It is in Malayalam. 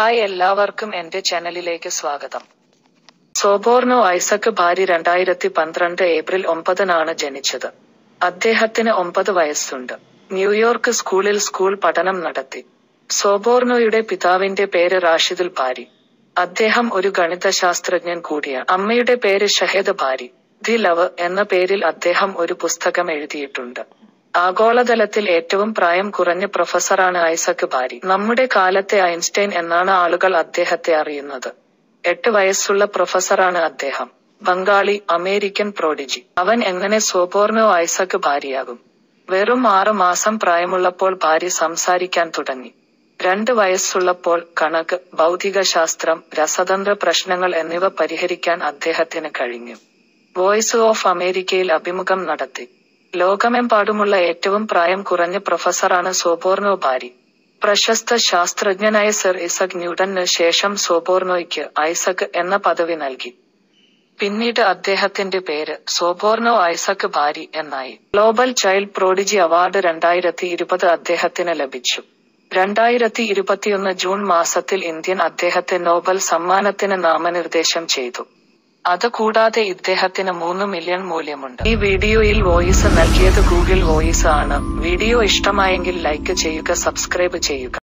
ഹായ് എല്ലാവർക്കും എന്റെ ചാനലിലേക്ക് സ്വാഗതം. സോബോർണോ ഐസക് ഭാര്യ രണ്ടായിരത്തി പന്ത്രണ്ട് ഏപ്രിൽ ഒമ്പതിനാണ് ജനിച്ചത്. അദ്ദേഹത്തിന് ഒമ്പത് വയസ്സുണ്ട്. ന്യൂയോർക്ക് സ്കൂളിൽ സ്കൂൾ പഠനം നടത്തി. സോബോർണോയുടെ പിതാവിന്റെ പേര് റാഷിദുൽ ഭാരി അദ്ദേഹം ഒരു ഗണിതശാസ്ത്രജ്ഞൻ കൂടിയാണ്. അമ്മയുടെ പേര് ഷഹേദ് ഭാരി ദി ലവ് എന്ന പേരിൽ അദ്ദേഹം ഒരു പുസ്തകം എഴുതിയിട്ടുണ്ട്. ആഗോളതലത്തിൽ ഏറ്റവും പ്രായം കുറഞ്ഞ പ്രൊഫസറാണ് ഐസക് ബാരി. നമ്മുടെ കാലത്തെ ഐൻസ്റ്റൈൻ എന്നാണ് ആളുകൾ അദ്ദേഹത്തെ അറിയുന്നത്. എട്ട് വയസ്സുള്ള പ്രൊഫസറാണ് അദ്ദേഹം. Bengali American prodigy. അവൻ എങ്ങനെ സ്വപൂർണോ ഐസക് ഭാര്യയാകും വെറും ആറ് മാസം പ്രായമുള്ളപ്പോൾ ഭാര്യ സംസാരിക്കാൻ തുടങ്ങി. രണ്ട് വയസ്സുള്ളപ്പോൾ കണക്ക് ഭൗതികശാസ്ത്രം രസതന്ത്ര പ്രശ്നങ്ങൾ എന്നിവ പരിഹരിക്കാൻ അദ്ദേഹത്തിന് കഴിഞ്ഞു. വോയിസ് ഓഫ് അമേരിക്കയിൽ അഭിമുഖം നടത്തി. ലോകമെമ്പാടുമുള്ള ഏറ്റവും പ്രായം കുറഞ്ഞ പ്രൊഫസറാണ് സോബോർണോ ബാരി പ്രശസ്ത ശാസ്ത്രജ്ഞനായ സർ ഇസക് ന്യൂട്ടന് ശേഷം സോബോർണോയ്ക്ക് ഐസക് എന്ന പദവി നൽകി. പിന്നീട് അദ്ദേഹത്തിന്റെ പേര് സോബോർണോ ഐസക് ബാരി എന്നായി. ഗ്ലോബൽ ചൈൽഡ് പ്രോഡിജി അവാർഡ് രണ്ടായിരത്തി ഇരുപത് അദ്ദേഹത്തിന് ലഭിച്ചു. രണ്ടായിരത്തി ഇരുപത്തിയൊന്ന് ജൂൺ മാസത്തിൽ ഇന്ത്യൻ അദ്ദേഹത്തെ നോബൽ സമ്മാനത്തിന് നാമനിർദ്ദേശം ചെയ്തു. അത് കൂടാതെ ഇദ്ദേഹത്തിന് മൂന്ന് മില്യൺ മൂല്യമുണ്ട്. ഈ വീഡിയോയിൽ വോയിസ് നൽകിയത് ഗൂഗിൾ വോയിസ് ആണ്. വീഡിയോ ഇഷ്ടമായെങ്കിൽ ലൈക്ക് ചെയ്യുക സബ്സ്ക്രൈബ് ചെയ്യുക.